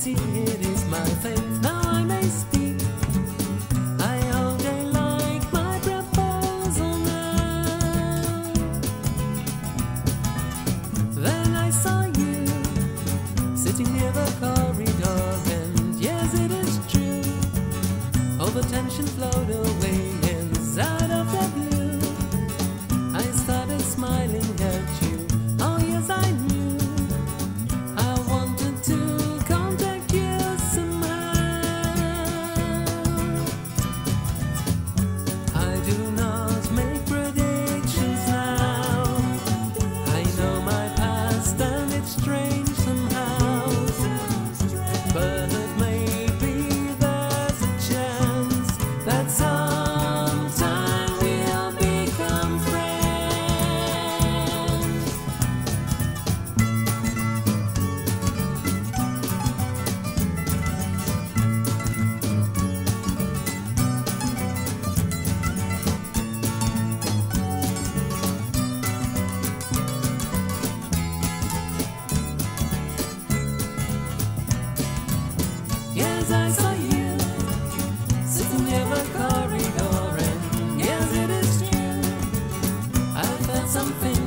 see it is my fate. Now I may speak. I hope they like my proposal now. Then I saw you sitting near the corridor, and yes, it is true. All Overtension flowed away. something